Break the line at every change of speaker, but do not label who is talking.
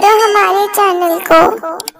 करो हमारे चैनल को।